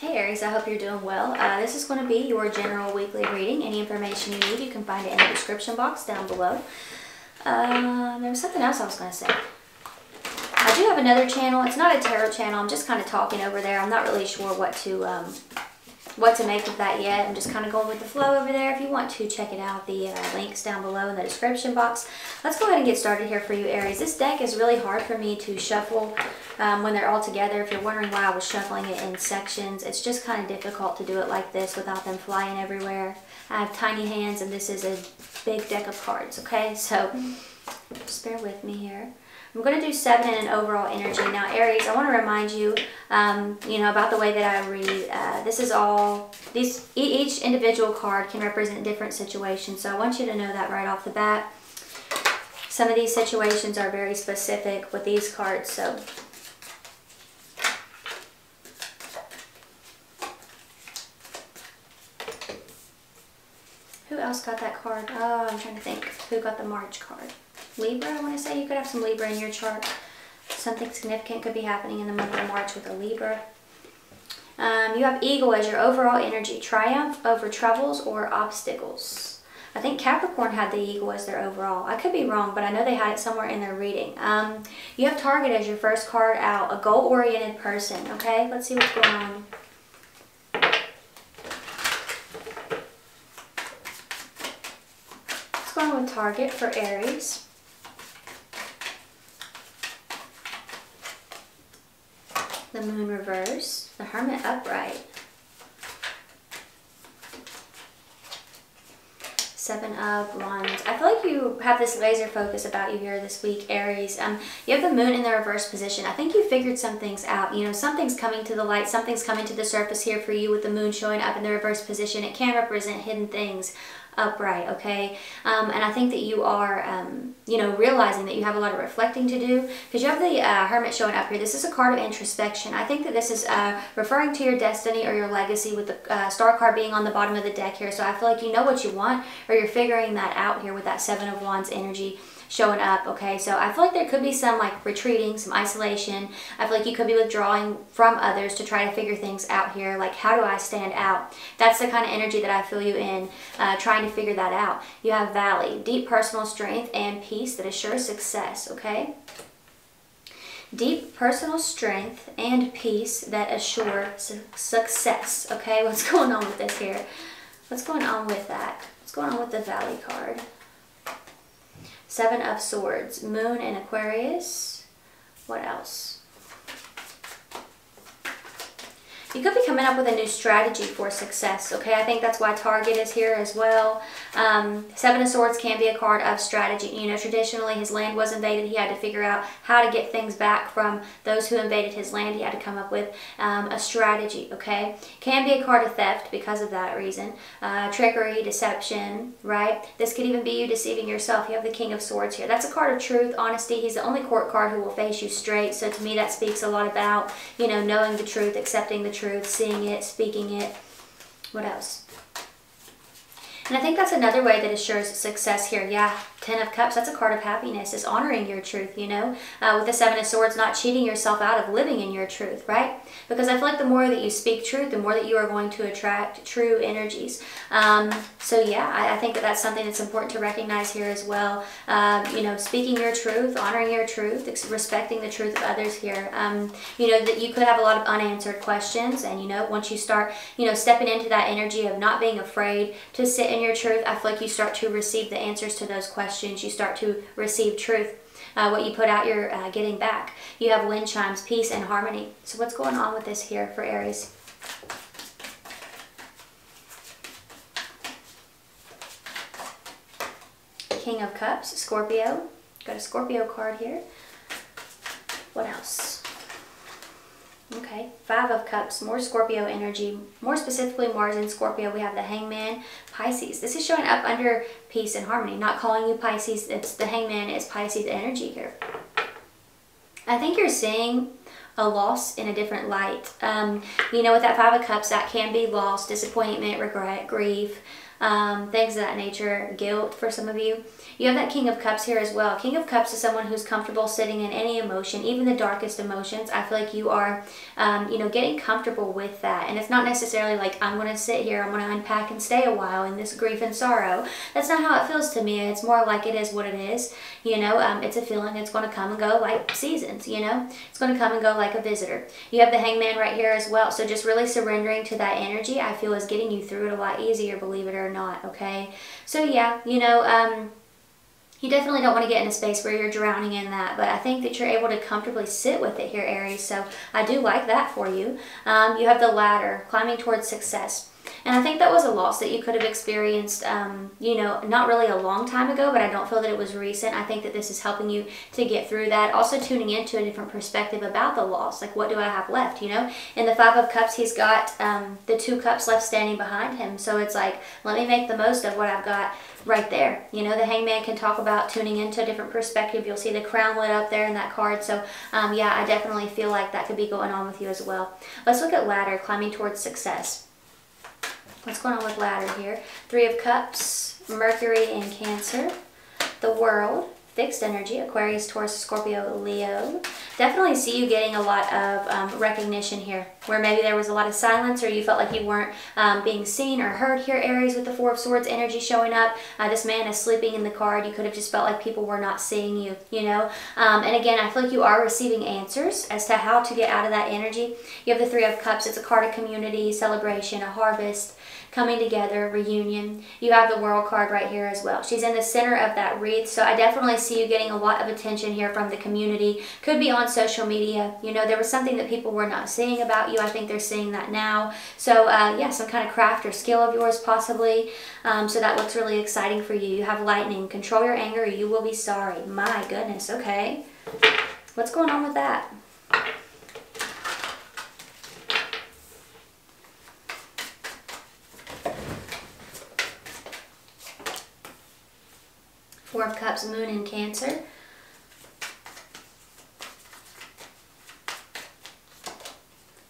Hey Aries, I hope you're doing well. Uh, this is going to be your general weekly reading. Any information you need, you can find it in the description box down below. Uh, there was something else I was going to say. I do have another channel. It's not a tarot channel. I'm just kind of talking over there. I'm not really sure what to um, what to make of that yet. I'm just kind of going with the flow over there. If you want to check it out, the uh, link's down below in the description box. Let's go ahead and get started here for you, Aries. This deck is really hard for me to shuffle um, when they're all together. If you're wondering why I was shuffling it in sections, it's just kind of difficult to do it like this without them flying everywhere. I have tiny hands and this is a big deck of cards, okay? So just bear with me here. I'm going to do seven in overall energy. Now, Aries, I want to remind you, um, you know, about the way that I read. Uh, this is all, these each individual card can represent different situations. So I want you to know that right off the bat. Some of these situations are very specific with these cards. So Who else got that card? Oh, I'm trying to think. Who got the March card? Libra, I want to say. You could have some Libra in your chart. Something significant could be happening in the month of March with a Libra. Um, you have Eagle as your overall energy. Triumph over troubles or obstacles. I think Capricorn had the Eagle as their overall. I could be wrong, but I know they had it somewhere in their reading. Um, you have Target as your first card out. A goal-oriented person, okay? Let's see what's going on. What's going on with Target for Aries? The moon reverse, the hermit upright, seven of wands. I feel like you have this laser focus about you here this week, Aries. Um, you have the moon in the reverse position. I think you figured some things out. You know, something's coming to the light, something's coming to the surface here for you with the moon showing up in the reverse position. It can represent hidden things upright, okay? Um, and I think that you are, um, you know, realizing that you have a lot of reflecting to do because you have the uh, Hermit showing up here. This is a card of introspection. I think that this is uh, referring to your destiny or your legacy with the uh, star card being on the bottom of the deck here. So I feel like you know what you want or you're figuring that out here with that Seven of Wands energy showing up, okay? So I feel like there could be some like retreating, some isolation. I feel like you could be withdrawing from others to try to figure things out here. Like, how do I stand out? That's the kind of energy that I feel you in, uh, trying to figure that out. You have Valley, deep personal strength and peace that assures success, okay? deep personal strength and peace that assure su success. Okay, what's going on with this here? What's going on with that? What's going on with the Valley card? Seven of Swords, Moon and Aquarius. What else? you could be coming up with a new strategy for success, okay? I think that's why Target is here as well. Um, Seven of Swords can be a card of strategy. You know, traditionally his land was invaded. He had to figure out how to get things back from those who invaded his land. He had to come up with um, a strategy, okay? Can be a card of theft because of that reason. Uh, trickery, deception, right? This could even be you deceiving yourself. You have the King of Swords here. That's a card of truth, honesty. He's the only court card who will face you straight. So to me, that speaks a lot about, you know, knowing the truth, accepting the truth truth, seeing it, speaking it. What else? And I think that's another way that assures success here. Yeah, Ten of Cups, that's a card of happiness, is honoring your truth, you know? Uh, with the Seven of Swords, not cheating yourself out of living in your truth, right? Because I feel like the more that you speak truth, the more that you are going to attract true energies. Um, so yeah, I, I, think that that's something that's important to recognize here as well. Um, you know, speaking your truth, honoring your truth, respecting the truth of others here. Um, you know, that you could have a lot of unanswered questions and, you know, once you start, you know, stepping into that energy of not being afraid to sit in your truth, I feel like you start to receive the answers to those questions questions, you start to receive truth. Uh, what you put out, you're uh, getting back. You have wind chimes, peace, and harmony. So what's going on with this here for Aries? King of Cups, Scorpio. Got a Scorpio card here. What else? Okay, Five of Cups, more Scorpio energy. More specifically, Mars in Scorpio, we have the Hangman, Pisces. This is showing up under peace and harmony. Not calling you Pisces, it's the Hangman is Pisces energy here. I think you're seeing a loss in a different light. Um, you know, with that Five of Cups, that can be loss, disappointment, regret, grief, um, things of that nature, guilt for some of you. You have that King of Cups here as well. King of Cups is someone who's comfortable sitting in any emotion, even the darkest emotions. I feel like you are, um, you know, getting comfortable with that. And it's not necessarily like, I'm going to sit here, I'm going to unpack and stay a while in this grief and sorrow. That's not how it feels to me. It's more like it is what it is. You know, um, it's a feeling. It's going to come and go like seasons, you know. It's going to come and go like a visitor. You have the hangman right here as well. So just really surrendering to that energy, I feel is getting you through it a lot easier, believe it or not, okay? So yeah, you know, um, you definitely don't want to get in a space where you're drowning in that, but I think that you're able to comfortably sit with it here, Aries, so I do like that for you. Um, you have the ladder, climbing towards success. And I think that was a loss that you could have experienced, um, you know, not really a long time ago, but I don't feel that it was recent. I think that this is helping you to get through that. Also tuning into a different perspective about the loss. Like, what do I have left, you know? In the Five of Cups, he's got um, the two cups left standing behind him. So it's like, let me make the most of what I've got right there. You know, the hangman can talk about tuning into a different perspective. You'll see the crown lit up there in that card. So, um, yeah, I definitely feel like that could be going on with you as well. Let's look at ladder, climbing towards success. What's going on with ladder here? Three of Cups, Mercury in Cancer, the World, fixed energy, Aquarius, Taurus, Scorpio, Leo. Definitely see you getting a lot of um, recognition here, where maybe there was a lot of silence or you felt like you weren't um, being seen or heard here, Aries, with the Four of Swords energy showing up. Uh, this man is sleeping in the card. You could have just felt like people were not seeing you, you know? Um, and again, I feel like you are receiving answers as to how to get out of that energy. You have the Three of Cups. It's a card of community, celebration, a harvest, coming together, reunion. You have the world card right here as well. She's in the center of that wreath, so I definitely see you getting a lot of attention here from the community. Could be on social media. You know, there was something that people were not seeing about you. I think they're seeing that now. So, uh, yeah, some kind of craft or skill of yours possibly. Um, so that looks really exciting for you. You have lightning. Control your anger you will be sorry. My goodness, okay. What's going on with that? Four of Cups, Moon in Cancer.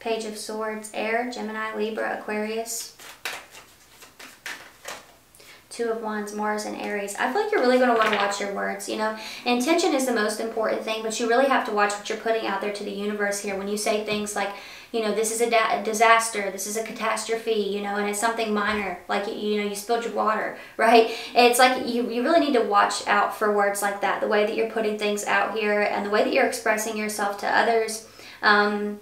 Page of Swords, Air, Gemini, Libra, Aquarius. Two of Wands, Mars, and Aries. I feel like you're really going to want to watch your words, you know. Intention is the most important thing, but you really have to watch what you're putting out there to the universe here. When you say things like, you know, this is a, a, disaster, this is a catastrophe, you know, and it's something minor, like, you know, you spilled your water, right? It's like you, you really need to watch out for words like that, the way that you're putting things out here and the way that you're expressing yourself to others. Um,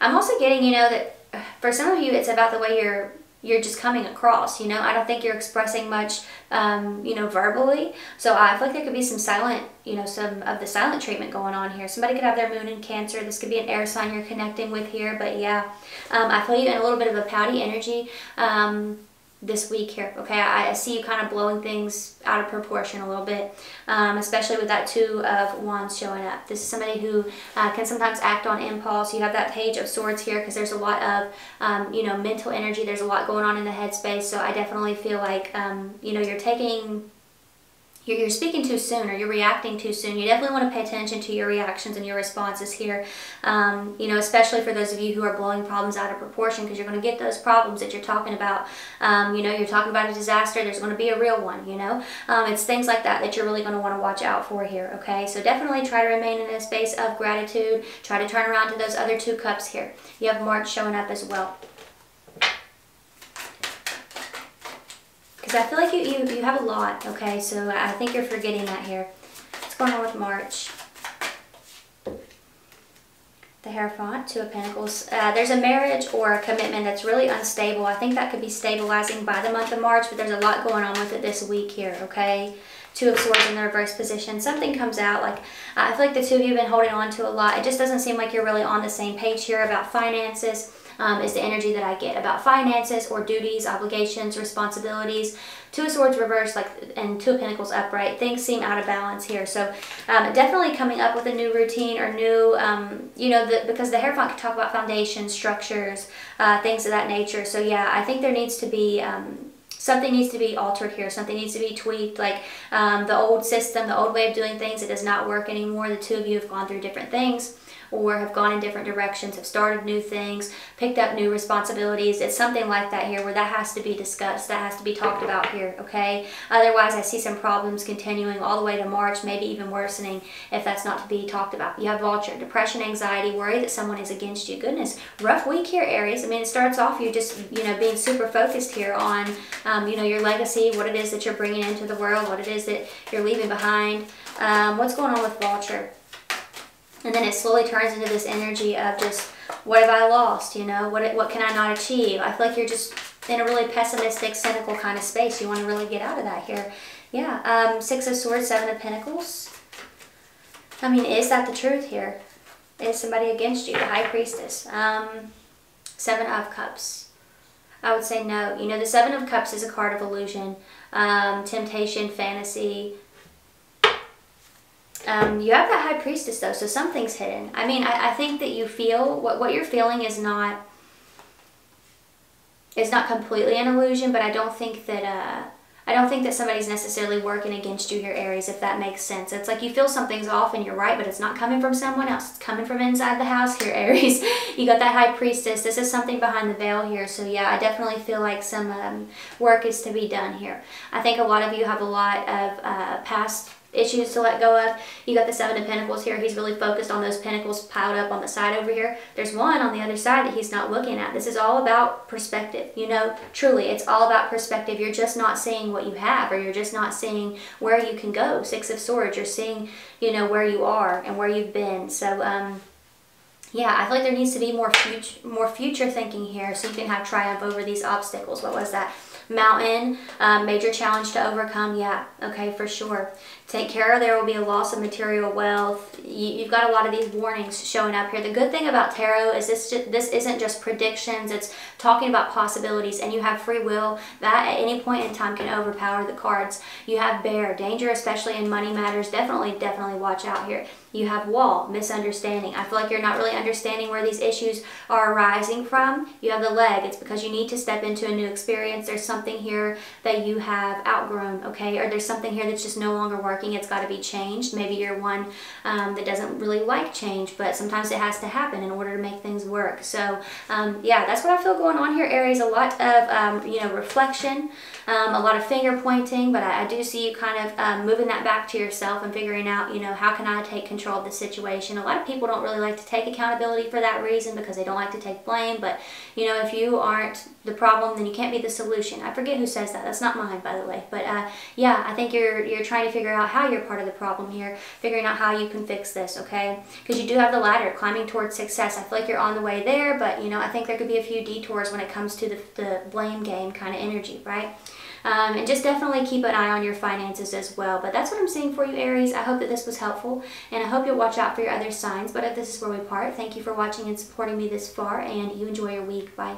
I'm also getting, you know, that for some of you, it's about the way you're you're just coming across, you know. I don't think you're expressing much, um, you know, verbally. So I feel like there could be some silent, you know, some of the silent treatment going on here. Somebody could have their moon in Cancer. This could be an air sign you're connecting with here. But yeah, um, I feel you in a little bit of a pouty energy. Um, this week here. Okay, I, I, see you kind of blowing things out of proportion a little bit, um, especially with that two of wands showing up. This is somebody who uh, can sometimes act on impulse. You have that page of swords here because there's a lot of, um, you know, mental energy. There's a lot going on in the headspace. So I definitely feel like, um, you know, you're taking you're, speaking too soon or you're reacting too soon. You definitely want to pay attention to your reactions and your responses here. Um, you know, especially for those of you who are blowing problems out of proportion because you're going to get those problems that you're talking about. Um, you know, you're talking about a disaster. There's going to be a real one, you know. Um, it's things like that that you're really going to want to watch out for here, okay? So definitely try to remain in a space of gratitude. Try to turn around to those other two cups here. You have March showing up as well. Because I feel like you, you, you have a lot, okay? So I think you're forgetting that here. What's going on with March? The Hierophant, Two of Pentacles. Uh, there's a marriage or a commitment that's really unstable. I think that could be stabilizing by the month of March, but there's a lot going on with it this week here, okay? Two of Swords in the reverse position. Something comes out, like, I feel like the two of you have been holding on to a lot. It just doesn't seem like you're really on the same page here about finances um, is the energy that I get about finances or duties, obligations, responsibilities. Two of Swords reversed like and Two of Pentacles upright. Things seem out of balance here. So um, definitely coming up with a new routine or new, um, you know, the, because the Hierophant can talk about foundations, structures, uh, things of that nature. So yeah, I think there needs to be um, something needs to be altered here. Something needs to be tweaked. Like um, the old system, the old way of doing things, it does not work anymore. The two of you have gone through different things or have gone in different directions, have started new things, picked up new responsibilities. It's something like that here where that has to be discussed, that has to be talked about here, okay? Otherwise, I see some problems continuing all the way to March, maybe even worsening if that's not to be talked about. You have vulture, depression, anxiety, worry that someone is against you. Goodness, rough week here, Aries. I mean, it starts off you just, you know, being super focused here on, um, you know, your legacy, what it is that you're bringing into the world, what it is that you're leaving behind. Um, what's going on with vulture? And then it slowly turns into this energy of just, what have I lost? You know, what, what can I not achieve? I feel like you're just in a really pessimistic, cynical kind of space. You want to really get out of that here. Yeah, um, Six of Swords, Seven of Pentacles. I mean, is that the truth here? Is somebody against you? The High Priestess. Um, seven of Cups. I would say no. You know, the Seven of Cups is a card of illusion, um, temptation, fantasy, um, you have that high priestess though, so something's hidden. I mean, I, I think that you feel what what you're feeling is not is not completely an illusion, but I don't think that uh, I don't think that somebody's necessarily working against you here, Aries, if that makes sense. It's like you feel something's off and you're right, but it's not coming from someone else. It's coming from inside the house here, Aries. you got that high priestess. This is something behind the veil here. So yeah, I definitely feel like some um, work is to be done here. I think a lot of you have a lot of uh, past issues to let go of. You got the Seven of Pentacles here. He's really focused on those pentacles piled up on the side over here. There's one on the other side that he's not looking at. This is all about perspective. You know, truly, it's all about perspective. You're just not seeing what you have or you're just not seeing where you can go. Six of Swords, you're seeing, you know, where you are and where you've been. So, um, yeah, I feel like there needs to be more future, more future thinking here so you can have triumph over these obstacles. What was that? Mountain, um, major challenge to overcome. Yeah, okay, for sure. Take care. There will be a loss of material wealth. You, have got a lot of these warnings showing up here. The good thing about tarot is this this isn't just predictions. It's talking about possibilities, and you have free will. That at any point in time can overpower the cards. You have bear, danger, especially in money matters. Definitely, definitely watch out here. You have wall, misunderstanding. I feel like you're not really understanding where these issues are arising from. You have the leg. It's because you need to step into a new experience. There's something here that you have outgrown, okay? Or there's something here that's just no longer working. It's got to be changed. Maybe you're one um, that doesn't really like change, but sometimes it has to happen in order to make things work. So, um, yeah, that's what I feel going on here, Aries. A lot of, um, you know, reflection, um, a lot of finger pointing, but I, I do see you kind of um, moving that back to yourself and figuring out, you know, how can I take control of the situation. A lot of people don't really like to take accountability for that reason because they don't like to take blame. But, you know, if you aren't the problem, then you can't be the solution. I forget who says that. That's not mine, by the way. But, uh, yeah, I think you're, you're trying to figure out how you're part of the problem here, figuring out how you can fix this, okay? Because you do have the ladder, climbing towards success. I feel like you're on the way there, but, you know, I think there could be a few detours when it comes to the, the blame game kind of energy, right? Um, and just definitely keep an eye on your finances as well. But that's what I'm saying for you, Aries. I hope that this was helpful, and I hope you'll watch out for your other signs. But if this is where we part, thank you for watching and supporting me this far, and you enjoy your week. Bye.